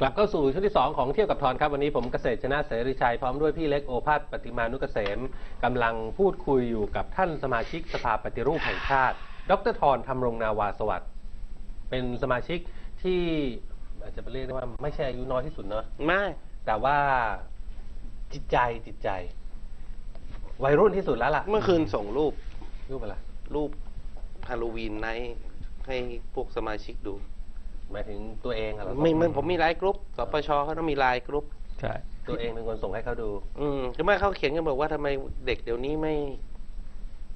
กลับเข้าสู่ช่วงที่ 2 ของเที่ยวกับทอนครับวันนี้ผมเกษตรชนะเสรีชัยพร้อมด้วยพี่เล็กโอภาสปฏิมานุกเกษมกำลังพูดคุยอยู่กับท่านสมาชิกสภาปฏิรูปแห่งชาติ ดรทรธรรมรงนาวาสวัสดิ์เป็นสมาชิกที่อาจจะเรียกได้ว่าไม่ใช่อายุน้อยที่สุดเนอะไม่แต่ว่าจิตใจจิตใจ วัยรุ่นที่สุดแล้วล่ะ เมื่อคืนส่งรูปรูปอะไรรูปฮาโลวีนไนท์ให้พวกสมาชิกดู หมายถึงตัวเองอะเหรอไม่ไม่ผมมี LINE group สปชเขาต้องมี LINE group ใช่ตัวเองเป็นคนส่งให้เขาดู อืมคือไม่เขาเขียนกันบอกว่าทำไมเด็กเดี๋ยวนี้ไม่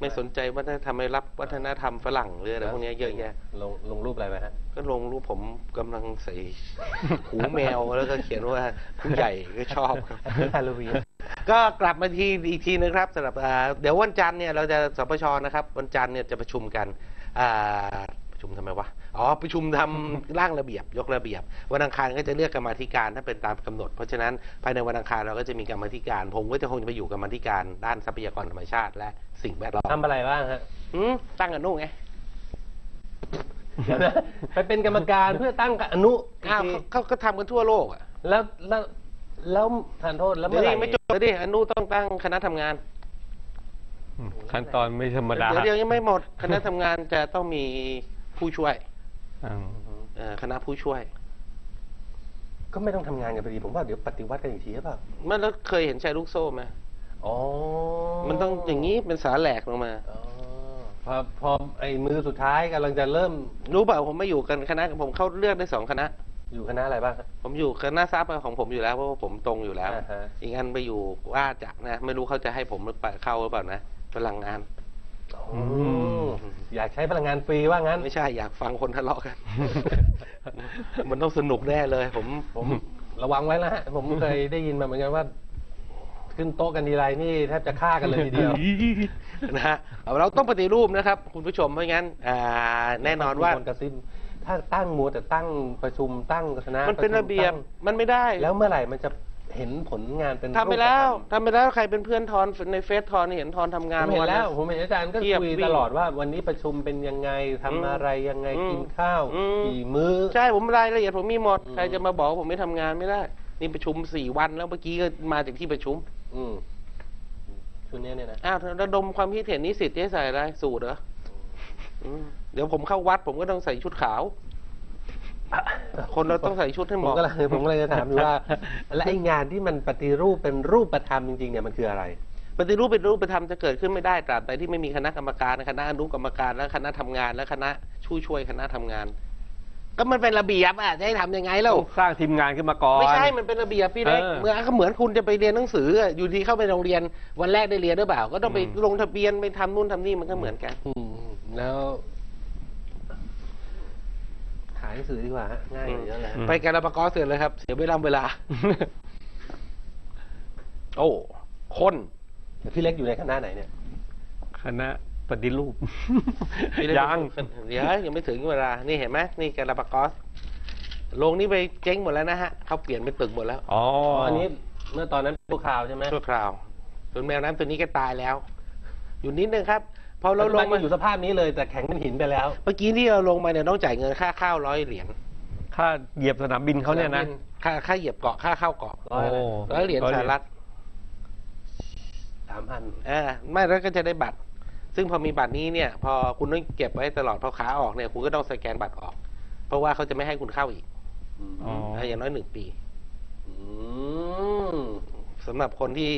ไม่สนใจวัฒนธรรมไม่รับวัฒนธรรมฝรั่งหรืออะไรพวกเนี้ยเยอะแยะลงลงรูปอะไรไปฮะก็ลงรูปผมกำลังใส่หูแมวแล้วก็เขียนว่าผู้ใหญ่ก็ชอบครับฮาโลวีนก็กลับมาทีอีกทีนะครับสำหรับอ่าเดี๋ยววันจันทร์เนี่ยเราจะสปชนะครับ วันจันทร์เนี่ยจะประชุมกันอ่าประชุมทำไมวะ อ๋อประชุมทำร่างระเบียบยกระเบียบ วันอังคารก็จะเลือกกรรมาธิการถ้าเป็นตามกำหนด เพราะฉะนั้นภายในวันอังคารเราก็จะมีกรรมาธิการ ผมก็จะคงจะไปอยู่กรรมาธิการด้านทรัพยากรธรรมชาติ และสิ่งแวดล้อมทำอะไรบ้างฮะหืมตั้งอนุไงเดี๋ยวนะไปเป็นกรรมการเพื่อตั้งอนุอีกอ้าวทีเขาเขาก็ทำกันทั่วโลกอะแล้วแล้วแล้วทานโทษแล้วเดี๋เมื่ยวอไหร่นี้ไม่จบเลยดิอนุต้องตั้งคณะทำงานอืมขั้นตอนไม่ธรรมดาเดี๋ยวเดี๋ยวยังไม่หมด คณะทำงานจะต้องมีผู้ช่วยอืมเอ่อ คณะผู้ช่วย ก็ไม่ต้องทำงานกันไปดีผมว่าเดี๋ยวปฏิวัติกันอีกทีหรือเปล่ามันแล้วเคยเห็นชายลูกโซ่ไหมอ๋อ มันต้องอย่างนี้เป็นสาแหลกลงมาอ๋อพอพอไอ้มือสุดท้ายกำลังจะเริ่ม รู้เปล่าผมไม่อยู่กันคณะผมเข้าเลือกได้สองคณะ อยู่คณะอะไรบ้างฮะผมอยู่คณะทรัพย์ของผมอยู่แล้วเพราะว่าผมตรงอยู่แล้วอ่าฮะอีกอันไปอยู่ว่าจะนะ ไม่รู้เขาจะให้ผมหรือเปล่าเข้าหรือเปล่านะพลังงาน อืมอยากใช้พลังงานฟรีว่างั้น ไม่ใช่อยากฟังคนทะเลาะกัน มันต้องสนุกแน่เลย ผมผมระวังไว้แล้วฮะผมเคยได้ยินมาเหมือนกันว่า ขึ้นโต๊ะกันทีไรนี่แทบจะฆ่ากันเลยทีเดียวนะฮะเราต้องปฏิรูปนะครับ คุณผู้ชมเพราะงั้นอ่าแน่นอนว่ามีคนกระซิบถ้าตั้งมัวแต่ตั้งประชุมตั้งคณะมันเป็นชุระเบียบตั้งมันไม่ได้ แล้วเมื่อไหร่มันจะ เห็นผลงานเป็นทำไปแล้วรูปธรรม ทำไปแล้วใครเป็นเพื่อนทอนในเฟซทอนเห็นทอนทำงานผมเห็นนแล้วผมเห็นอาจารย์ก็เทียบคุยวิ่งตลอดว่าวันนี้ประชุมเป็นยังไงทำอะไรยังไงอืมกินข้าวอืม กี่มื้อ ใช่ผมรายละเอียดผมมีหมดอืม ใครจะมาบอกว่าผมไม่ทำงานไม่ได้ นี่ประชุมสี่วันแล้วเมื่อกี้ก็มาจากที่ประชุมอืมชุดนี้เนี่ยนะอ้าวระดมความคิดเห็นนิสิตจะให้ใส่อะไรสูตรเหรออืมเดี๋ยวผมเข้าวัดผมก็ต้องใส่ชุดขาว คนเราต้องใส่ชุดให้เหผมมาะ ก็เลยผมก็เลยจะถามอยู่ว่า และไอ้งานที่มันปฏิรูปเป็นรูปธรรมจริงๆเนี่ยมันคืออะไร ปฏิรูปเป็นรูปธรรมจะเกิดขึ้นไม่ได้ตราบใดที่ไม่มีคณะกรรมการคณะอนุกรรมการและคณะทำงาน และคณะช่วยช่วยคณะทำงาน ก็มันเป็นระเบียบอะจะให้ทำยังไงเล่าต้องสร้างทีมงานขึ้นมาก่อน ไม่ใช่มันเป็นระเบียบพี่เล็กเออเหมือนก็เหมือนคุณจะไปเรียนหนังสืออะอยู่ดีเข้าไปโรงเรียนวันแรกได้เรียนหรือเปล่า ก็ต้องไปอืม ลงทะเบียนไปทำนู่นทำนี่มันก็เหมือนกัน อืมแล้วขาย หนังสือดีกว่าฮะง่ายกว่าเยอะเลยฮะไปการปกอเสร็จเลยครับ เสียเวลาเวลา โอ้ คนแต่พี่เล็กอยู่ในคณะไหนเนี่ยคณะปฏิรูป พี่เล็กยังเดี๋ยวยังไม่ถึงเวลา นี่เห็นไหมนี่การปกอสโรงนี้ไปเจ๊งหมดแล้วนะฮะเขาเปลี่ยนเป็นตึกหมดแล้วอ๋ออัอันนี้เมื่อตอนนั้นชั่วคราวใช่ไหมชั่วคราวส่วนแมวน้ำตัวนี้ก็ตายแล้ว อยู่นิดนึงครับ พอเราลงปัจจุบัมานอยู่สภาพนี้เลยแต่แข็งเป็นหินไปแล้ว เมื่อกี้ที่เราลงมาเนี่ยต้องจ่ายเงินค่าข้าวร้อยเหรียญค่าเหยียบสนามบินเขาเนี่ยนะค่าค่าเหยียบเกาะค่าเข้าเกาะร้อยอะไรโร้อยเหรียญสหรัฐสามพันเออไม่แล้วก็จะได้บัตร ซึ่งพอมีบัตรนี้เนี่ย พอคุณต้องเก็บไว้ตลอดพอขาออกเนี่ย คุณก็ต้องสแกนบัตรออก เพราะว่าเขาจะไม่ให้คุณเข้าอีกอ๋อเอออย่างน้อยหนึ่งปีม สำหรับคนที่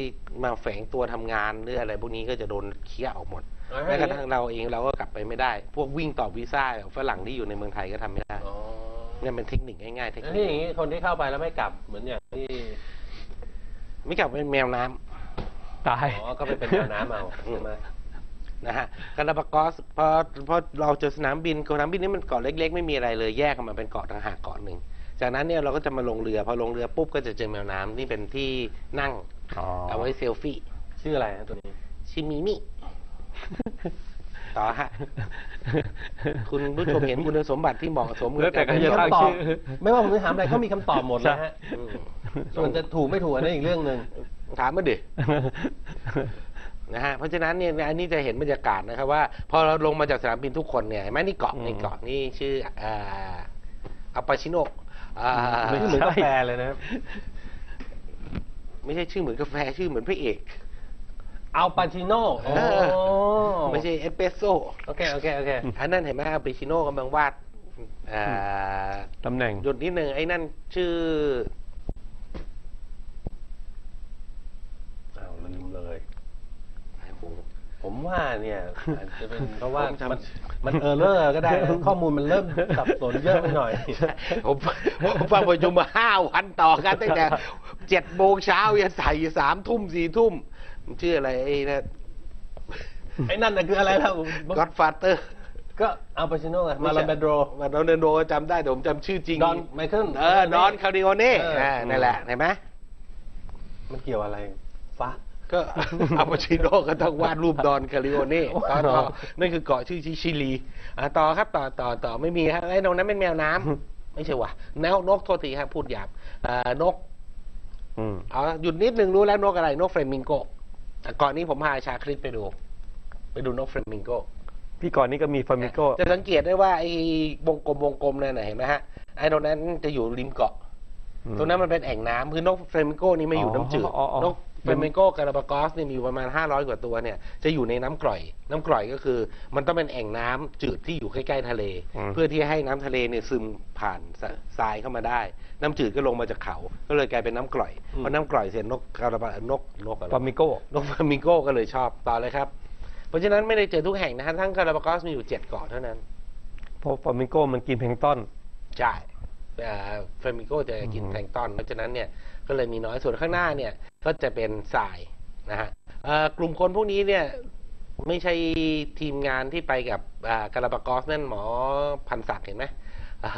มาแฝงตัวทำงานหรืออะไรพวกนี้ก็จะโดนเคี้ยออกหมดเอาให้แม้กระทั่งเราเองเราก็กลับไปไม่ได้ พวกวิ่งต่อวีซ่าแบบฝรั่งที่อยู่ในเมืองไทยก็ทำไม่ได้อ๋อเนี่ยเป็นเทคนิคง่ายๆเทคแล้วนิที่คอย่างนี้คนที่เข้าไปแล้วไม่กลับเหมือนอย่างที่ไม่กลับเป็นแมวน้ำ ตาย อ๋อก็ไปเป็นแมวน้ำเอาใช่ไหมนะฮะกาลาปากอสพอพอเราเจอสนามบินสนามบินนี่มันเกาะเล็ก ๆ ไม่มีอะไรเลยแยกออกมาเป็นเกาะต่างหากเกาะหนึ่ง จากนั้นเนี่ยเราก็จะมาลงเรือพอลงเรือปุ๊บก็จะเจอแมวน้ำนี่เป็นที่นั่งอ๋อเอาไว้เซลฟี่ ชื่ออะไรฮะตัวนี้ ชิมิมิ ต่อฮะ คุณผู้ชมเห็นคุณสมบัติที่เหมาะสมกับแล้วแต่การก็เป็นจะเจ้าตั้งคำตอบชื่อ ไม่ว่าผมจะถามอะไรเขามีคำตอบหมดเลยฮะอืมส่วนจะถูกไม่ถูกอันนั้นอีกเรื่องหนึ่ง ถามมาดิ นะฮะเพราะฉะนั้นเนี่ยอันนี้จะเห็นบรรยากาศนะครับว่า พอเราลงมาจากสนามบินทุกคนเนี่ยเห็นไหมนี่เกาะอืม นี่เกาะนี่ชื่ออ่าอัลปาชิโน่ อ่าไม่เหมือนกาแฟเลยนะครับ ไม่ใช่ชื่อเหมือนกาแฟชื่อเหมือนพระเอกอัลปาชิโน่เออไม่ใช่เอสเปรสโซ่โอเคโอเคโอเคอันนั้นเห็นไหมอัลปาชิโน่กำลังวาดอ่าตำแหน่งหยุดนิดนึงไอ้นั่นชื่อ อ้าวลืมเลย โอ้โห ผมว่าเนี่ยอาจจะเป็นเพราะว่าผมจำมันมันเออเลอร์ก็ได้นะข้อมูลมันเริ่มสับสนเยอะไปหน่อย ผมผมฟังประชุมมาห้าวันต่อกันตั้งแต่เจ็ดโมงเช้ายันใส่สามทุ่มสี่ทุ่มมันชื่ออะไรไอ้นะไอ้นั่นน่ะคืออะไรล่ะ Godfather ก็อัลปาชิโน่ไงมาลาเบโดรมาดอนเดนโดจำได้แต่ผมจำชื่อจริง Don Michael เออดอนคาริโอเน่เอออ่านั่นแหละเห็นไหมมันเกี่ยวอะไรฟ้า ก็อัลปาชิโน่ก็ต้องวาดรูปดอนคาริโอเน่อ๋อต่อต่อนั่นคือเกาะชื่อชิลีอะต่อครับต่อต่อต่อไม่มีครับไอ้ตรงนั้นเป็นแมวน้ำไม่ใช่ว่ะแนวนกโทษทีครับพูดหยาบอ่านกอืมเอาหยุดนิดนึงรู้แล้วนกอะไร นกเฟรมิงโกแต่ก่อนนี้ผมพาชาคริสไปดู ไปดูนกฟลามิงโกพี่ก่อนนี้ก็มีฟลามิงโกจะสังเกตได้ว่าไอ้วงกลมวงกลมนั่นนะเห็นไหมฮะไอ้ตรงนั้นจะอยู่ริมเกาะอืมตรงนั้นมันเป็นแอ่งน้ำคือนกฟลามิงโกนี่ไม่อยู่น้ำจืดอ๋ออ๋ออ๋อนก ฟลามิงโกกาลาปากอสเนี่ยมีอยู่ประมาณ 500 กว่าตัวเนี่ยจะอยู่ในน้ำกร่อย น้ำกร่อยก็คือ มันต้องเป็นแอ่งน้ำจืดที่อยู่ใกล้ๆทะเล เพื่อที่ให้น้ำทะเลเนี่ยซึมผ่านทรายเข้ามาได้ น้ำจืดก็ลงมาจากเขา ก็เลยกลายเป็นน้ำกร่อยอืมพอน้ำกร่อยเสร็จนกกาลาปานกนกอะไรฟลามิงโกนกฟลามิงโกก็เลยชอบต่อเลยครับ เพราะฉะนั้นไม่ได้เจอทุกแห่งนะฮะทั้งกาลาปากอสมีอยู่เจ็ดเกาะเท่านั้นเพราะฟลามิงโกมันกินแพลงก์ตอนใช่ ฟลามิงโกจะกินอืมแพลงก์ตอน เพราะฉะนั้นเนี่ยก็เลยมีน้อยส่วนข้างหน้าเนี่ยก็จะเป็นทรายนะฮะเอ่อกลุ่มคนพวกนี้เนี่ยไม่ใช่ทีมงานที่ไปกับอ่ากาลาปากอสนั่นหมอพันศักดิ์เห็นไหมอ่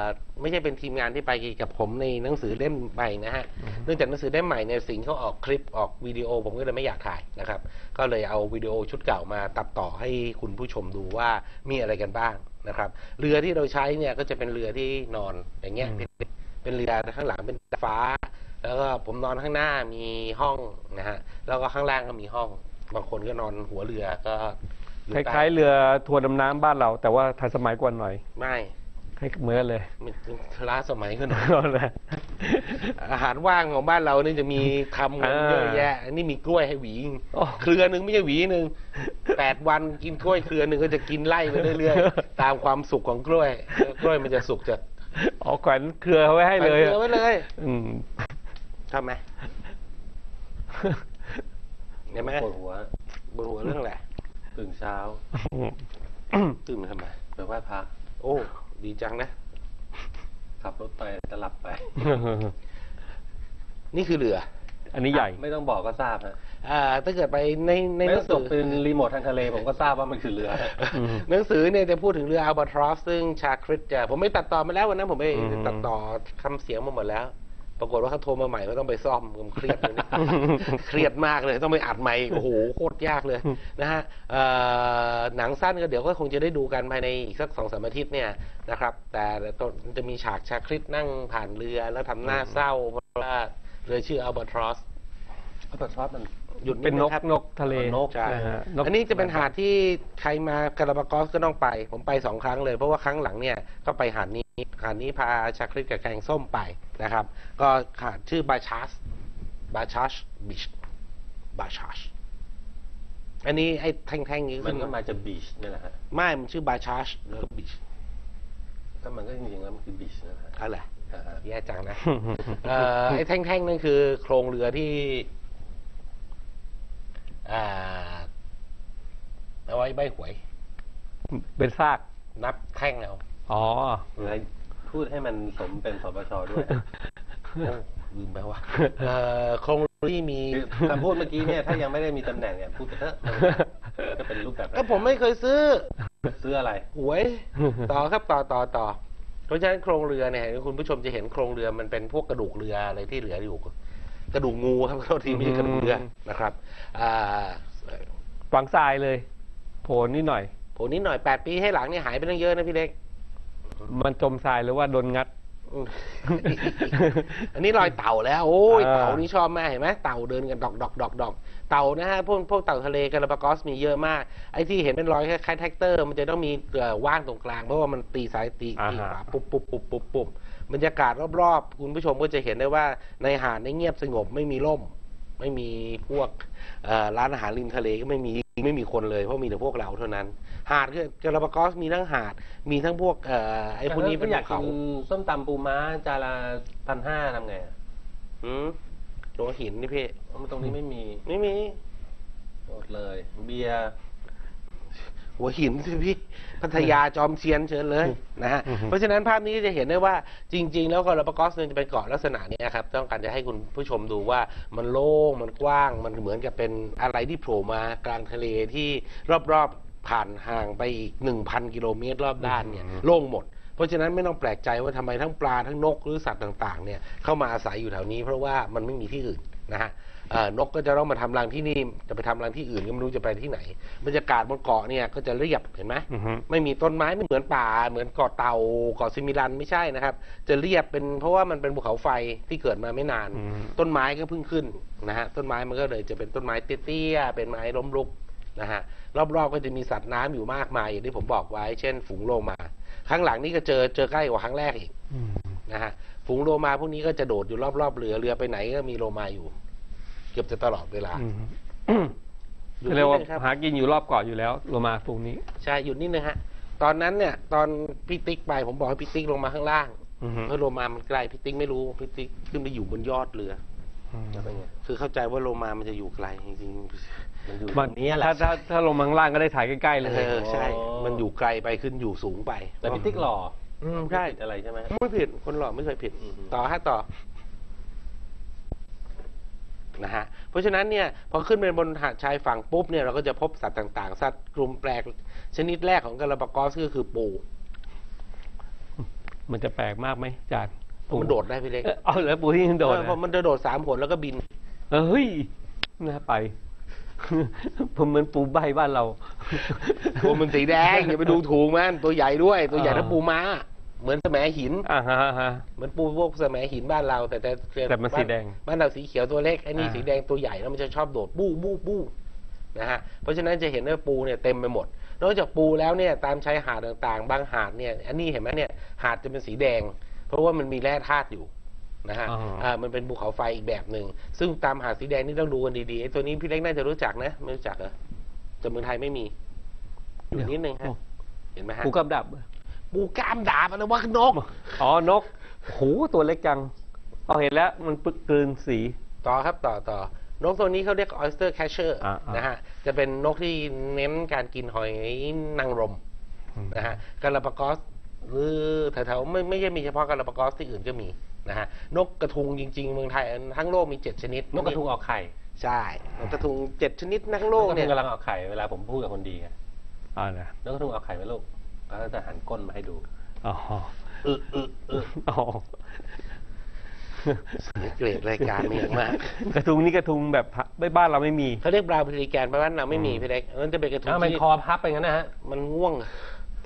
าไม่ใช่เป็นทีมงานที่ไปกับผมในหนังสือเล่มใหม่นะฮะ เนื่องจากหนังสือเล่มใหม่เนี่ยสิงห์เขาออกคลิปออกวิดีโอผมก็เลยไม่อยากถ่ายนะครับ ก็เลยเอาวิดีโอชุดเก่ามาตัดต่อให้คุณผู้ชมดูว่ามีอะไรกันบ้าง นะครับ เรือที่เราใช้เนี่ยก็จะเป็นเรือที่นอนอย่างเงี้ยอืมเป็นเป็นเรือข้างหลังเป็นฟ้า แล้วก็ผมนอนข้างหน้ามีห้องนะฮะแล้วก็ข้างล่างก็มีห้อง บางคนก็นอนหัวเรือก็อคใต้ล้ายๆเรือทัวร์ดำน้ำบ้านเรา แต่ว่าทันสมัยกว่าหน่อย ไม่คล้ายเหมือนกันเลยมันล้าสมัยขึ้นหน่อยเอาเลยอาหารว่างของบ้านเรานี่จะมีทำกันเยอะแยะอันนี้มีกล้วยให้หวีโอ้เครือหนึ่งไม่ใช่หวีหนึ่ง แปดวันกินกล้วยเครือหนึ่งก็จะกินไล่ไปเรื่อยๆ ตามความสุขของกล้วยแล้วกล้วยมันจะสุกจะเอาแขวนเครือเขาไว้ให้เลยเครือไว้เลย อืมทำไหมเห็นไหมปวดหัวบนหัวเรื่องอะไรตื่นเช้าตื่นมาทำไมไปไหว้พระโอ้ ดีจังนะ ขับรถไปจะหลับไป นี่คือเรือ อันนี้ใหญ่ ไม่ต้องบอกก็ทราบฮะอ่าถ้าเกิดไปในในไม่หต้นัองงตสืกอเป็นรีโมททางทะเลผมก็ทราบว่ามันคือเรืออืมหนังสือเนี่ยจะพูดถึงเรืออัลบาทรอสซึ่งชาคริสจะผมไม่ตัดต่อมาแล้ววันนั้นผมไปอืมตัดต่อคำเสียงมาหมดแล้ว ปรากฏว่าเขาโทรมาใหม่ก็ต้องไปซ่อมผมเครียดเลยนะเครียดมากเลยต้องไปอัดใหม่โอ้โหโคตรยากเลยนะฮะเอ่อหนังสั้นก็เดี๋ยวก็คงจะได้ดูกันภายในอีกสักสองสามอาทิตย์เนี่ยนะครับ แต่ต้นจะมีฉากชาคริสนั่งผ่านเรือแล้วทำหน้าเศร้าเพราะว่า เรือชื่ออัลบาทรอสเอาแต่ชอบมัน หยุดเป็นนกครับ นกทะเลนก ใช่ นะฮะนกอันนี้จะเป็นหาดที่ใครมากาลาบากอสก็ต้องไป ผมไปสองครั้งเลย เพราะว่าครั้งหลังเนี่ยก็ไปหาดนี้หาดนี้พาชาคริสกับแกงส้มไปนะครับ ก็หาดชื่อบาชาสบาชาชบิชบาชาชอันนี้ไอ้แท่งๆนี้มัขึ้นนก็มาจากบีชนี่แหละฮะไม่มันชื่อบาชาชแล้วก็บิชก็มันก็จริงๆแล้วมันคือบีชนั่นแหละอะไรอ่าฮะ แย่จังนะเอ่อไอ้แท่งๆนั่นคือ โครงเรือที่อ่าเอาไว้ใบหวย เป็นซาก นับแท่งเอาอ๋ออะไรพูดให้มันสมเป็นสปชด้วยลืมไปว่าเอ่อโครงที่มี คือคำพูดเมื่อกี้เนี่ยถ้ายังไม่ได้มีตำแหน่งเนี่ยพูดไปเถอะก็เป็นรูปแบบก็ผมไม่เคยซื้อ ซื้ออะไร หวย ต่อครับต่อต่อต่อ เพราะฉะนั้นโครงเรือเนี่ยคุณผู้ชมจะเห็นโครงเรือมันเป็นพวกกระดูกเรืออะไรที่เหลืออยู่ กระดูกงูครับโทษทีไม่ใช่กระดูกเรือนะครับอ่าฝังทรายเลยโผล่นิดหน่อยผมนิดหน่อยแปดปีให้หลังเนี่ยหายไปตั้งเยอะนะพี่เล็ก มันจมทรายหรือว่าโดนงัดอืมอันนี้รอยเต่าแล้ว โอ้ยอ่าเต่านี่ชอบมากเห็นไหมเต่าเดินกันดอกดอกดอกดอก เต่านะฮะพวกพวกเต่าทะเลกาลาปากอสมีเยอะมาก ไอ้ที่เห็นเป็นรอยคล้ายๆแทรกเตอร์ มันจะต้องมีเอ่อว่างตรงกลางเพราะว่ามันตีซ้ายตีตีขวาปุ๊บปุ๊บปุ๊บปุ๊บปุ๊บบรรยากาศรอบๆ คุณผู้ชมก็จะเห็นได้ว่าในหาดในเงียบสงบไม่มีร่ม ไม่มีพวกเอ่อร้านอาหารริมทะเลก็ไม่มีไม่มีคนเลยเพราะมีแต่พวกเราเท่านั้น หาดคือกาลาปากอสมีทั้งหาด มีทั้งพวกเอ่อไอ้พวกนี้เป็นอยากภูกิเขานส้มตำปูม้าจานละพันห้าทำไงอะหืม โดนหินนี่พี่เพราะมันตรงนี้ไม่มี ไม่มีหมดเลย เบียร์หัวหินสิพี่พัทยาจอมเชียนเชิญเลยนะฮะเพราะฉะนั้นภาพนี้จะเห็นได้ว่าจริง ๆ แล้วกาลาปากอสเนี่ยจะเป็นเกาะลักษณะเนี้ยครับต้องการจะให้คุณผู้ชมดูว่ามันโล่งมันกว้าง มันเหมือนกับเป็นอะไรที่โผล่มากลางทะเลที่รอบๆผ่านห่างไปอีกหนึ่งพันกิโลเมตรรอบด้านเนี่ยโล่งหมด เพราะฉะนั้นไม่ต้องแปลกใจว่าทำไมทั้งปลาทั้งนกหรือสัตว์ต่างๆเนี่ยเข้ามาอาศัยอยู่แถวนี้ เพราะว่ามันไม่มีที่อื่นนะฮะเอ่อนกก็จะต้องมาทำรังที่นี่จะไปทำรังที่อื่นก็ไม่รู้จะไปที่ไหนบรรยากาศบนเกาะเนี่ยก็จะเรียบเห็นไหมอือฮึไม่มีต้นไม้ไม่เหมือนป่า เหมือนเกาะเต่าเกาะซิมิลันไม่ใช่นะครับ จะเรียบเป็นเพราะว่ามันเป็นภูเขาไฟที่เกิดมาไม่นานอืมต้นไม้ก็เพิ่งขึ้นนะฮะต้นไม้มันก็เลยจะเป็นต้นไม้เตี้ยๆเป็นไม้ล้มลุก นะฮะรอบๆก็จะมีสัตว์น้ำอยู่มากมายอย่างที่ผมบอกไว้ เช่น ฝูงโลมาข้างหลังนี่ก็เจอเจอใกล้กว่าครั้งแรกอีกอืมนะฮะฝูงโลมาพวกนี้ก็จะโดดอยู่รอบๆเรือเรือไปไหนก็มีโลมาอยู่ เกือบจะตลอดเวลาอืมอยู่เรียกว่านิดนึงครับหากินอยู่รอบเกาะอยู่แล้วโลมาพวกนี้ใช่หยุดนิดนึงฮะ ตอนนั้นเนี่ย ตอนพี่ติ๊กไปผมบอกให้พี่ติ๊กลงมาข้างล่างอือฮึเพราะโลมามันไกลพี่ติ๊กไม่รู้พี่ติ๊กขึ้นไปอยู่บนยอดเรืออืมแล้วเป็นไงคือเข้าใจว่าโลมามันจะอยู่ไกลจริง มันอยู่มันตรงนี้แหละถ้าถ้าถ้าลงมาข้างล่างก็ได้ถ่ายใกล้ๆๆเลย เออใช่อ๋อมันอยู่ไกลไปขึ้นอยู่สูงไปแต่พี่ติ๊กหล่ออืมใช่ไม่ผิดอะไรใช่ไหม ไม่ผิดคนหล่อไม่เคยผิด อืม ต่อฮะต่อนะฮะเพราะฉะนั้นเนี่ยพอขึ้นไปบนหาดชายฝั่งปุ๊บเนี่ยเราก็จะพบสัตว์ต่างๆ สัตว์กลุ่มแปลก ชนิดแรกของกาลาปากอสก็คือปูมันจะแปลกมากไหมอาจารย์มันโดดได้พี่เล็กเอ้ยเอาแล้วปูที่มันโดดเออนะเพราะมันจะโดดสามผลแล้วก็บิน เฮ้ยน่าไป ผมเหมือนปูใบบ้านเราตัวมันสีแดงอย่าไปดูถูกมันตัวใหญ่ด้วย ตัวใหญ่อ่าถ้าปูม้า เหมือนแสมหินอ่าฮะฮะ เหมือนปูพวกแสมหินบ้านเรา แต่แต่แต่มันสีแดง บ้านเราสีเขียวตัวเล็กไอ้นี่อ่า สีแดงตัวใหญ่แล้วมันจะชอบโดดบู้บู้บู้นะฮะเพราะฉะนั้นจะเห็นว่าปูเนี่ยเต็มไปหมด นอกจากปูแล้วเนี่ยตามชายหาดต่างๆ บางหาดเนี่ย อันนี้เห็นไหมเนี่ยหาดจะเป็นสีแดง เพราะว่ามันมีแร่ธาตุอยู่ นะฮะอ่าฮะอ่ามันเป็นภูเขาไฟอีกแบบหนึ่งซึ่งตามหาดสีแดงนี่ต้องดูกันดีๆไอ้ตัวนี้พี่เล็กน่าจะรู้จักนะ ไม่รู้จักเหรอแต่เมืองไทยไม่มีอยู่นิดนึงฮะโอ้เห็นไหมฮะปูกับดับปูกล้ามดาบอะไรวะนก อ๋อนกโหตัวเล็กจังเอาเห็นแล้วมันปึกกลืนสี ต่อครับต่อต่อนกตัวนี้เขาเรียก oyster catcher อ่าอ่านนะฮะ จะเป็นนกที่เน้นการกินหอยนางรมนะฮะกาลาปากอสหรือแถวๆไม่ไม่ใช่มีเฉพาะกาลาปากอสที่อื่นก็มี นะฮะนกกระทุงจริง ๆ เมืองไทยทั้งโลกมีเจ็ดชนิด นกกระทุงออกไข่ใช่นกกระทุงเจ็ดชนิดทั้งโลกนกกระเนี่ทุยงกำลังออกไข่เวลาผมพูดกับคนดีไงอ่านะนกกระทุงออกไข่ไหมลูกเขาจะหันก้นมาให้ดูอ๋อเออเออเอออ๋อเสียเกรดรายการเนี่ยมาก กระทุงนี่กระทุงแบบไม่บ้านเราไม่มีเขาเรียกบราวน์พลิแกนบ้านเราไม่มีพี่เล็กอันนั้นจะเป็นกระทุงอ้าวมันที่คอพับไปงั้นนะฮะมันง่วง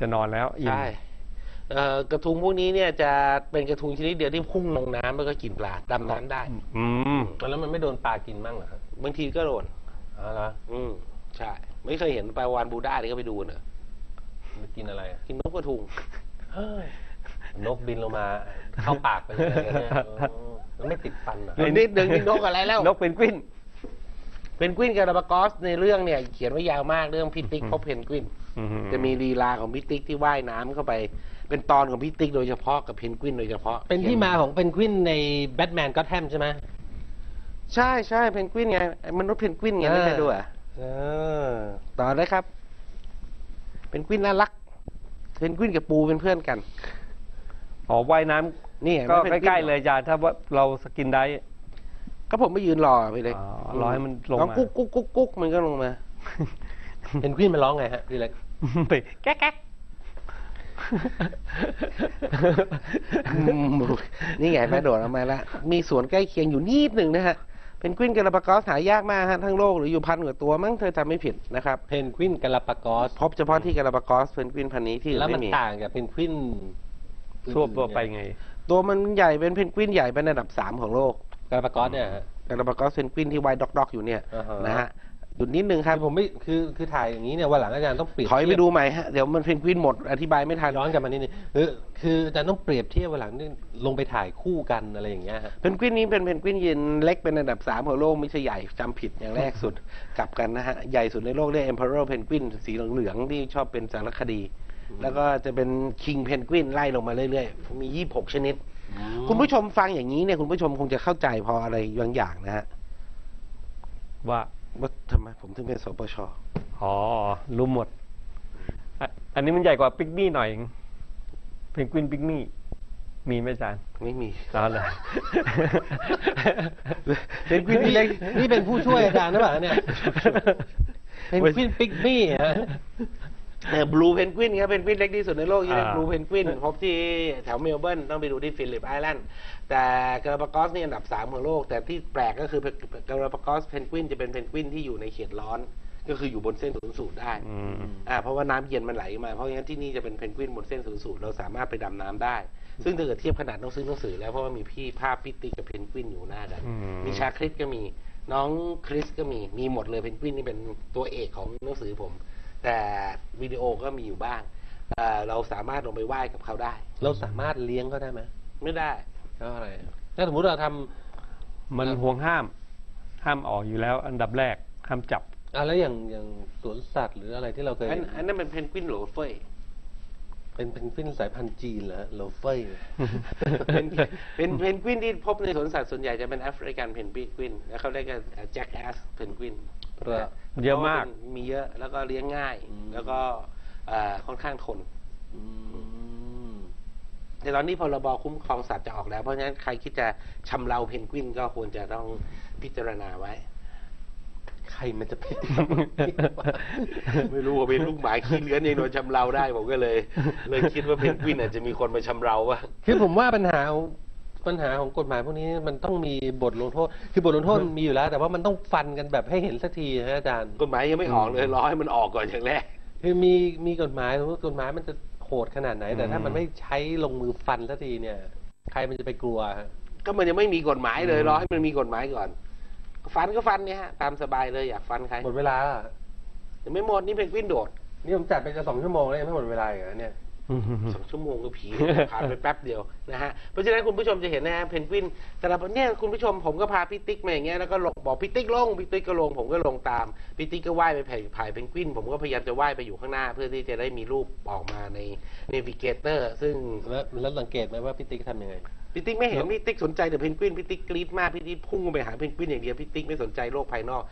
จะนอนแล้วอิ่มใช่เอ่อ กระทุงพวกนี้เนี่ยจะเป็นกระทุงชนิดเดียวที่พุ่งลงน้ำแล้วก็กินปลาดำน้ำได้ อืมแล้วมันไม่โดนปลากินมั่งเหรอครับบางทีก็โดนอ๋อเหรออืมใช่ ไม่เคยเห็นปลาวาฬบรูด้าที่เขาไปดูเนอะมันกินอะไรอะกินนกกระทุงเฮ้ยนกบินลงมา เข้าปากไปเลยเนี่ยอ๋อมันไม่ติดฟันเหรอเฮ้ยนิดนึงนี่นกอะไรแล้ว นกเป็นกวินเป็นกวินกาลาปากอสในเรื่องเนี่ย เขียนไว้ยาวมากเรื่องพี่ติ๊กพบเพนกวินอืจะมีลีลาของพี่ติ๊กที่ว่ายน้ำเข้าไป เป็นตอนของพี่ติ๊กโดยเฉพาะกับเพนกวินโดยเฉพาะเป็นที่มาของเพนกวินในแบทแมนก็แทมใช่ไหมใช่ใช่เพนกวินไงไอ้มนุษย์เพนกวินไงไม่ใช่ด้วยเออต่อเลยครับ เป็นกวินน่ารัก เพนกวินกับปูเป็นเพื่อนกัน อ๋อว่ายน้ำนี่ก็ไม่เป็นใกล้ๆเลยอาจารย์ถ้าว่าเราสกินได้ ก็ผมไม่ยืนรอไปเลยอ๋อรอให้มันลงมา องกุ๊กกุ๊กกุ๊กกุ๊กมันก็ลงมา เพนกวินมันร้องไงฮะพี่เล็ก ไปแก๊กแก๊กอืม นี่ไงแม่โดดออกมาแล้วมีสวนใกล้เคียงอยู่นิดหนึ่งนะฮะเพนกวินกาลาปากอสหายากมากฮะทั้งโลกหรืออยู่พันกว่าตัวมั้งเธอจำไม่ผิดนะครับเพนกวินกาลาปากอสพบเฉพาะที่กาลาปากอสเพนกวินพันธุ์นี้ที่อื่นแล้วมันไม่มีต่างกับเพนกวินทั่วตัวไปไง ตัวมันใหญ่เป็นเพนกวินใหญ่เป็นอันดับสามของโลกกาลาปากอสเนี่ยฮะ Galapagos penguin ที่ว่ายด็อกๆอยู่เนี่ยอ่าฮะนะฮะ หยุดนิดนึงครับคือผมไม่คือคือถ่ายอย่างนี้เนี่ยวันหลังอาจารย์ต้องเปรียบถอยไปเทปดูใหม่ฮะเดี๋ยวมันเพนกวินหมดอธิบายไม่ทันย้อนกลับมานิดนึงคือคืออาจารย์ต้องเปรียบเทียบวันหลังนี่ลงไปถ่ายคู่กันอะไรอย่างเงี้ยฮะเพนกวินนี้เป็นเพนกวินยืนเล็กเป็นอันดับสามของโลกไม่ใช่ใหญ่จำผิดอย่างแรกสุดกลับกันนะฮะใหญ่สุดในโลกเรียก Emperor Penguin สีเหลืองๆที่ชอบเป็นสารคดี แล้วก็จะเป็น King Penguin ไล่ลงมาเรื่อยๆมี 26 ชนิด คุณผู้ชมฟังอย่างนี้เนี่ยคุณผู้ชมคงจะเข้าใจพออะไรบางอย่างนะฮะว่า ว่าทำไมผมถึงเป็นสปชอ๋อ รู้หมดอะอันนี้มันใหญ่กว่าปิกมี่หน่อยเองเพนกวินปิกมี่ มีไหมอาจารย์ ไม่มีอ๋อเหรอเพนกวินนี่เล็กนี่เป็นผู้ช่วยอาจารย์หรือเปล่าเนี่ยเพนกวินปิกมี่ฮะ blue penguin ครับเพนกวินเล็กที่สุดในโลกที่เรียกอ่า blue penguin พบที่แถวเมลเบิร์นต้องไปดูที่ Phillip Island แต่กาลาปากอสนี่อันดับสามของโลก แต่ที่แปลกก็คือGalapagos penguin จะเป็นเพนกวินที่อยู่ในเขตร้อน ก็คืออยู่บนเส้นศูนย์สูตรได้อืมอ่าเพราะว่าน้ำเย็นมันไหลมา เพราะงั้นที่นี่จะเป็นเพนกวินบนเส้นศูนย์สูตรเราสามารถไปดำน้ำได้ ซึ่งถ้าเกิดเทียบขนาดต้องซื้อหนังสือแล้วเพราะว่ามีพี่ภาพพี่ติ๊กกับเพนกวินอยู่หน้าดันอืมมีชาคริสก็มีน้องคริสก็มีมีหมดเลยเพนกวินนี่เป็นตัวเอกของหนังสือผม แต่วิดีโอก็มีอยู่บ้างเอ่อเราสามารถลงไปว่ายกับเขาได้ เราสามารถเลี้ยงเขาได้ไหมไม่ได้ เพราะอะไรถ้าสมมติเราทำมันห่วงห้าม ห้ามออกอยู่แล้ว อันดับแรกห้ามจับ อะแล้วอย่างอย่างสวนสัตว์หรืออะไรที่เราเคยอันอันนั้นเป็นเพนกวินโหลเฟย เป็นเพนกวินสายพันธุ์จีนเหรอโลเฟย เป็นเป็นเพนกวินที่พบในสวนสัตว์ส่วนใหญ่จะเป็น African penguin แล้วเขาเรียกกัน jackass penguin เพราะเยอะมาก มีเยอะแล้วก็เลี้ยงง่ายอืมแล้วก็เอ่อค่อนข้างทนอืมแต่ตอนนี้พรบคุ้มครองสัตว์จะออกแล้ว เพราะฉะนั้นใครคิดจะชำเราเพนกวินก็ควรจะต้องพิจารณาไว้ ใครมันจะเป็นไม่รู้ว่าเป็นลูกหมาขี้เลื้อนยังโดนชำเราได้ผมก็เลย เลยคิดว่าเพนกวินอาจจะมีคนมาชำเราว่าคือผมว่าปัญหาของ ปัญหาของกฎหมายพวกนี้มันต้องมีบทลงโทษ คือบทลงโทษมีอยู่แล้ว แต่ว่ามันต้องฟันกันแบบให้เห็นสักทีนะอาจารย์กฎหมายยังไม่ออกเลยรอให้มันออกก่อนอย่างแรกคือมีมีกฎหมายสมมติกฎหมายมันจะโหดขนาดไหน แต่ถ้าอืมมันไม่ใช้ลงมือฟันสักทีเนี่ย ใครมันจะไปกลัวฮะก็มันยังไม่มีกฎหมายเลยอืมรอให้มันมีกฎหมายก่อน ฟันก็ฟันเนี่ยฮะตามสบายเลยอยากฟันใครหมดเวลาแล้วอะยังไม่หมดนี่เพนกวินโดด นี่ผมจัดไปจะสองชั่วโมงแล้วยังไม่หมดเวลาอีกเหรอเนี่ย สองชั่วโมงก็ผีผ่านไปแป๊บเดียวนะฮะเพราะฉะนั้นคุณผู้ชมจะเห็นนะฮะเพนกวิน แต่ละเนี่ยคุณผู้ชมผมก็พาพี่ติ๊กมาอย่างเงี้ยแล้วก็ลงบอกพี่ติ๊กลงพี่ติ๊กก็ลงผมก็ลงตามพี่ติ๊กก็ว่ายไปถ่ายเพนกวิน ผมก็พยายามจะว่ายไปอยู่ข้างหน้า เพื่อที่จะได้มีรูปออกมาใน Navigator ซึ่งแล้วแล้วสังเกตไหมว่าพี่ติ๊กทำยังไงพี่ติ๊กไม่เห็นพี่ติ๊กสนใจแต่เพนกวินพี่ติ๊กกรี๊ดมากพี่ติ๊กพุ่งไปหาเพนกวินอย่างเดียวพี่ติ๊กไม่สนใจโลกภายนอก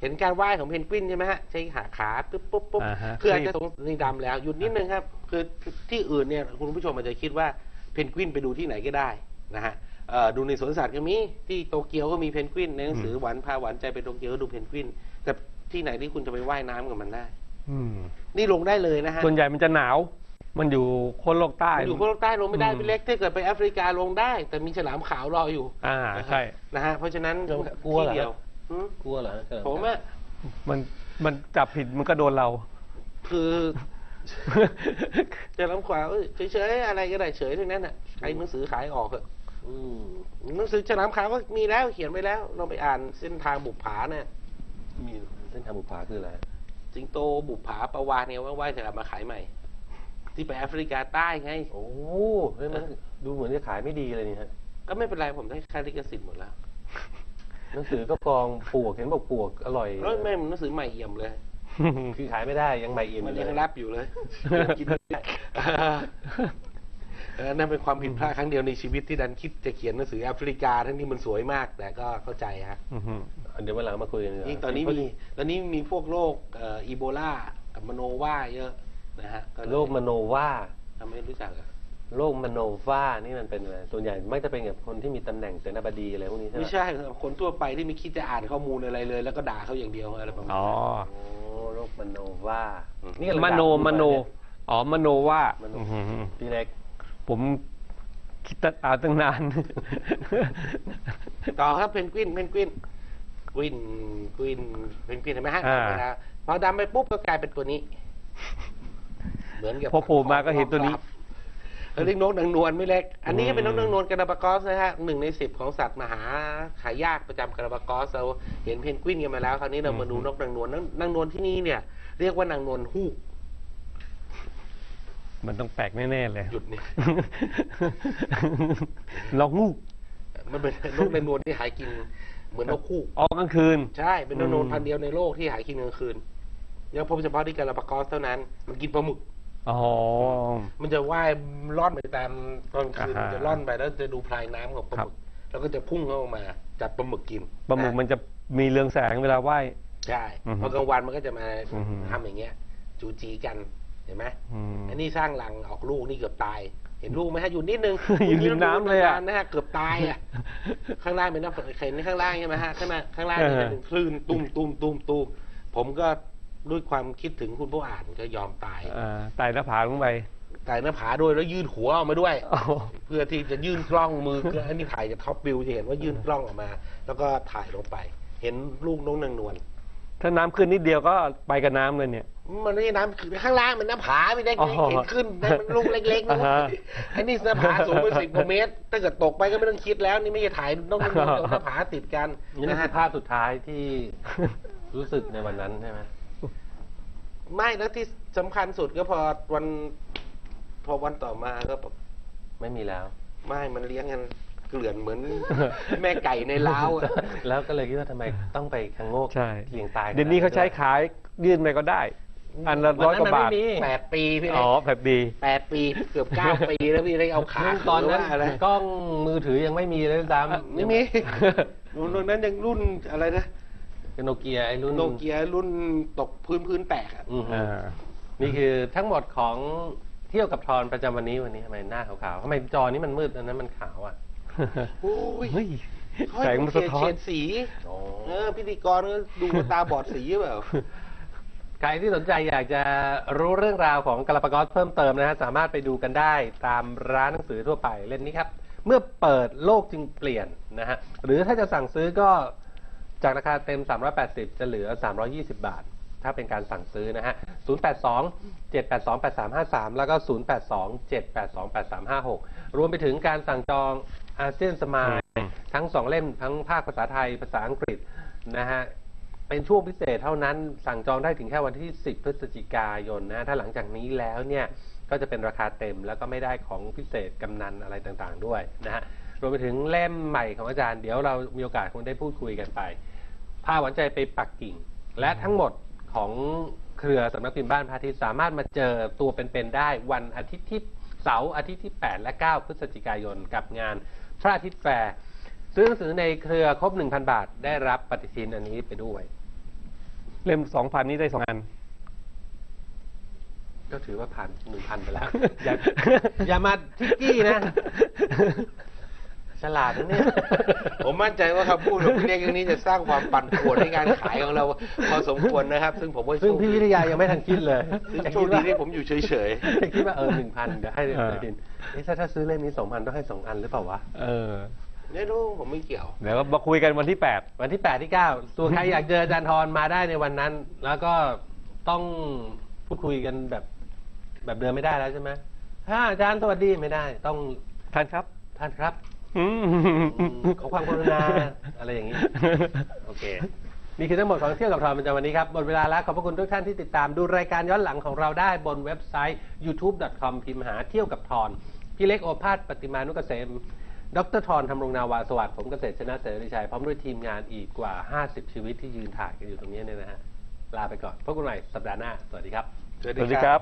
เห็นการว่ายของเพนกวินใช่ไหมฮะใช้ขาขาปุ๊บปุ๊บปุ๊บอ่าฮะคืออาจจะสงนี่ดำแล้วหยุดนิดนึงครับ คือที่อื่นเนี่ยคุณผู้ชมอาจจะคิดว่าเพนกวินไปดูที่ไหนก็ได้นะฮะเอ่อดูในสวนสัตว์ก็มีที่โตเกียวก็มีเพนกวินในหนังสือหวานพาหวานใจไปโตเกียวก็ดูเพนกวิน แต่ที่ไหนที่คุณจะไปว่ายน้ำกับมันได้ อืมนี่ลงได้เลยนะฮะ ส่วนใหญ่มันจะหนาว มันอยู่โคนโลกใต้ อยู่คนโลกใต้ลงไม่ได้อืม พี่เล็กถ้าเกิดไปแอฟริกาลงได้ แต่มีฉลามขาวรออยู่อ่า ใช่ นะฮะเพราะฉะนั้นกลัวเหรอ ที่เดียวหืม กลัวเหรอผมอะมันมันจับผิดมันก็โดนเรา คือจะลำขวาเอ้ยเฉยๆอะไรก็ได้เฉยทั้งนั้นอะใช้หนังสือขายออกเถอะอืมหนังสือฉลามขาวก็มีแล้วเขียนไว้แล้วลองไปอ่านเส้นทางบุปผาเนี่ยมีเส้นทางบุปผาคืออะไรสิงโตบุปผาประวานเนี่ยว่าว่ายฉลามมาขายใหม่ ที่ไปแอฟริกาใต้ไง โอ้เฮ้ยมันดูเหมือนจะขายไม่ดีเลยนี่ฮะก็ไม่เป็นไรผมได้ค่าลิขสิทธิ์หมดแล้ว หนังสือก็กองปวกเห็นบอกปวกอร่อย แล้วไม่มันหนังสือใหม่เอี่ยมเลยคือขายไม่ได้ยังใหม่เอี่ยมอมันยู่ยังเลยรับอยู่เลยกินไม่ได้เออนั่นเป็นความผิดพลาดครั้งเดียวในชีวิตที่ดันคิดจะเขียนหนังสือแอฟริกาทั้งที่มันสวยมาก แต่ก็เข้าใจฮะอื้อหือเดี๋ยววันหลังมาคุยกันดีกว่ายิ่งตอนนี้มีตอนนี้มีพวกโรคเอ่ออีโบลากับมโนวาเยอะนะฮะก็เลยโรคมโนวาทำให้รู้จักอะ โรคมโนวานี่มันเป็นอะไรส่วนใหญ่มักจะเป็นกับคนที่มีตำแหน่งเสนาบดีอะไรพวกนี้ใช่ไหมไม่ใช่ครับคนทั่วไปที่ไม่คิดจะอ่านข้อมูลอะไรเลย แล้วก็ด่าเขาอย่างเดียวอะไรประมาณอ๋อโอ้โรคมโนวาอืมนี่กำลังมโนด่ามโนเยอ๋อมโนว่ามโนอื้อหือพี่เล็ก ผมคิดตั้งอ่านตั้งนาน ต่อครับเพนกวินเพนกวินกวินกวินเพนกวินเห็นไหมฮะอ่าเวลาพอดำไปปุ๊บก็กลายเป็นตัวนี้ เหมือนกับพอโผล่มาก็เห็นตัวนี้ เขาเรียกนกนางนวลไม่เล็ก อันนี้ก็เป็นนกนางนวลกาลาปากอสนะฮะหนึ่งในสิบของสัตว์มหาหายากประจำกาลาปากอสเราเห็นเพนกวินกันมาแล้วคราวนี้เรามาดูนกนางนวลนกนางนวลที่นี่เนี่ย เรียกว่านางนวลฮูก มันต้องแปลกแน่ๆเลยหยุดเนี่ย ลองงูกมันเป็นนกนางนวลที่หายกิน เหมือนนกฮูกออกกลางคืน ใช่เป็นนกนางนวลอืมพันธุ์เดียวในโลกที่หายกินกลางคืนยังพบเฉพาะที่กาลาปากอสเท่านั้น มันกินปลาหมึก อ๋อ มันจะว่ายล่อนไปตามตอนคืนอ่าฮะมันจะล่อนไปแล้วจะดูพลายน้ำของปลาหมึกแล้วก็จะพุ่งเข้ามาจับปลาหมึกกินปลาหมึกนะมันจะมีเรืองแสงเวลาว่าย ใช่อือฮึพอกลางวันมันก็จะมาอือฮึ ทำอย่างเงี้ย จูจีกันเห็นไหมอืม อันนี้สร้างรังออกลูกนี่เกือบตาย เห็นลูกไหมฮะอยู่นิดนึง อยู่ริมน้ำเลยอะนนะฮะเกือบตายอะข้างล่างเป็นน้ำเข็นข้างล่างใช่ไหมฮะข้างล่างข้างล่างนี่เออเป็นคลื่นตุ้มตุ้มตุ้มตุ้มผมก็ ด้วยความคิดถึงคุณผู้อ่านก็ยอมตายอ่าไต่หน้าผาลงไปตายหน้าผาด้วยแล้วยื่นหัวออกมาด้วย อ๋อเพื่อที่จะยื่นกล้องมือ อันนี้ถ่ายจากท็อปวิวจะเห็นว่ายื่นกล้องออกมา แล้วก็ถ่ายลงไป เห็นลูกนกนางนวลถ้าน้ำขึ้นนิดเดียวก็ไปกับน้ำเลยเนี่ย มันไม่ใช่น้ำคือข้างล่างมันหน้าผาไม่ได้อ๋อเห็นขึ้นให้มันลูกเล็กๆนะอ่าฮะ อันนี้หน้าผาสูงไปสิบกว่าเมตร ถ้าเกิดตกไปก็ไม่ต้องคิดแล้ว นี่ไม่ใช่ถ่ายนกนางนวลกับหน้าผาติดกันนี่นะคืฮะอภาพสุดท้ายที่ รู้สึกในวันนั้นใช่ไหม ไม่แล้วที่สำคัญสุดก็พอวันพอวันต่อมาก็แบบไม่มีแล้ว ไม่มันเลี้ยงกันเกลื่อนเหมือน แม่ไก่ในเล้าวอะ แล้วก็เลยคิดว่าทำไมต้องไปคังโงกใช่ เลี้ยงตายเดี๋ยวนี้เขาใช้ขายยื่นไปก็ได้ อันละร้อยกว่าบาท วันนั้นมันไม่มี แปดปีพี่เล็อ๋กอแบบดี แปดปีเกือบเก้าปีแล้วพี่ได้เอาขาตอนนั้นขืว่าอะไรกล้องมือถือยังไม่มีเลยซ้ำ ไม่มีรุ่นนั้นยังรุ่นอะไรนะ โนเกียไอ้รุ่นโนเกียรุ่นตกพื้นพื้นแตกอะอือฮึอ่านี่คือทั้งหมดของเที่ยวกับทอนประจำวันนี้วันนี้ทำไมหน้าขาวๆทำไมจอนี้มันมืดอันนั้นมันขาวอะโอ้ยเฮ้ยเขาแสให้งมันสะท้อเฉนดสีโอ้เออพิธีกรก็ดูว่าตาบอดสีหรือเปล่าใครที่สนใจอยากจะรู้เรื่องราวของกาลาปากอสเพิ่มเติมนะฮะสามารถไปดูกันได้ตามร้านหนังสือทั่วไปเล่มนี้ครับ เมื่อเปิดโลกจึงเปลี่ยนนะฮะหรือถ้าจะสั่งซื้อก็ จากราคาเต็ม 380 จะเหลือ 320 บาท ถ้าเป็นการสั่งซื้อนะฮะ 082 782 8353 แล้วก็ 082 782 8356 รวมไปถึงการสั่งจองอาเซียนสมายทั้งสองเล่มทั้งภาคภาษาไทยภาษาอังกฤษนะฮะเป็นช่วงพิเศษเท่านั้นสั่งจองได้ถึงแค่วันที่ 10 พฤศจิกายนนะถ้าหลังจากนี้แล้วเนี่ยก็จะเป็นราคาเต็มแล้วก็ไม่ได้ของพิเศษกำนันอะไรต่างๆด้วยนะฮะ รวมไปถึงเล่มใหม่ของอาจารย์เดี๋ยวเรามีโอกาสคงได้พูดคุยกันไปพาหวานใจไปปักกิ่ง และทั้งหมดของเครือสำนักพิมพ์บ้านพระอาทิตย์สามารถมาเจอตัวเป็นๆได้วันอาทิตย์ที่เสาร์อาทิตย์ที่ 8 และ 9 พฤศจิกายนกับงานพระอาทิตย์แฟร์ซื้อหนังสือในเครือครบ 1,000 บาท ได้รับปฏิทินอันนี้ไปด้วย เล่มสองพันนี้ได้สองอัน ก็ถือว่าผ่านหนึ่งพันไปแล้ว อย่าอย่ามาทิกกี้นะ ฉลาดนะเนี่ย ผมมั่นใจว่าคำพูดของพี่เล็กอย่างนี้จะสร้างความปั่นป่วนในการขายของเราพอสมควรนะครับ ซึ่งผมว่าซึ่งโชคพี่วิทยายังไม่ทันคิดเลยซึ่งจะโชคิคดดีว่าที่ผมอยู่เฉยจะคิดว่าเออหนึ่งพันเดี๋ยวให้เออปฏิทินเอ๊ะถ้าถ้าซื้อเล่มนี้สองพันต้องให้สองอันหรือเปล่าวะเออๆไม่รู้ผมไม่เกี่ยว เดี๋ยวมาคุยกันวันที่แปดวันที่ 8 ที่ 9 ตัวใครอยากเจออาจารย์ทรมาได้ในวันนั้น แล้วก็ต้องพูดคุยกันแบบแบบเดิมไม่ได้แล้วใช่ไหมถ้าอาจารย์สวัสดีไม่ได้ ต้องท่านครับท่านครับอืมอืม ขอความกรุณาอะไรอย่างนี้ โอเค นี่คือทั้งหมดของเที่ยวกับทรประจำวันนี้ครับ หมดเวลาแล้ว ขอบพระคุณทุกท่านที่ติดตามดูรายการย้อนหลังของเราได้บนเว็บไซต์ youtube.com พิมพ์หาเที่ยวกับทรพี่เล็กโอภาสปฏิมานุกเกษมดรทรทำรงนาวาสวัสดิ์ผมเกษตรชนะเสรีชัยพร้อมด้วยทีมงานอีกกว่า 50 ชีวิตที่ยืนถ่ายกันอยู่ตรงนี้เนี่ยนะฮะลาไปก่อนพบกันใหม่สัปดาห์หน้าสวัสดีครับ สวัสดีครับ